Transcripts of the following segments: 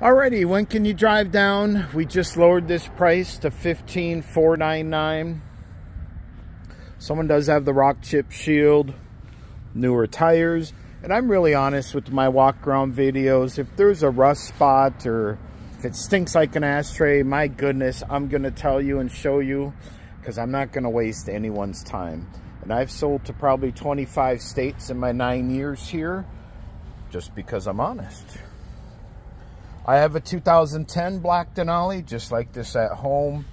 Alrighty, when can you drive down? We just lowered this price to fifteen four nine nine. Someone does have the rock chip shield, newer tires, and I'm really honest with my walk around videos. If there's a rust spot or if it stinks like an ashtray, my goodness, I'm gonna tell you and show you because I'm not gonna waste anyone's time. And I've sold to probably 25 states in my nine years here just because I'm honest. I have a 2010 black Denali, just like this at home.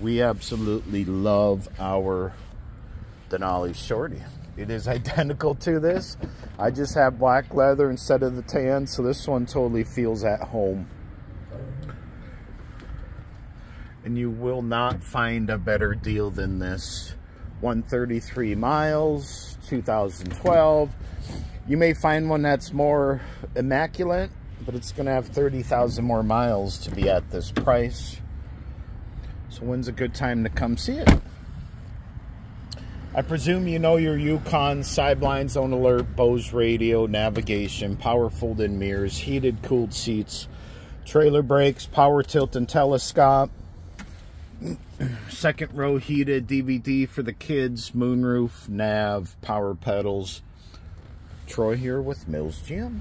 We absolutely love our Denali Shorty. It is identical to this. I just have black leather instead of the tan, so this one totally feels at home. And you will not find a better deal than this. 133 miles, 2012. You may find one that's more immaculate, but it's going to have 30,000 more miles to be at this price. So when's a good time to come see it? I presume you know your Yukon, side blind zone alert, Bose radio, navigation, power folded mirrors, heated cooled seats, trailer brakes, power tilt and telescope, second row heated DVD for the kids, moonroof, nav, power pedals. Troy here with Mills GM.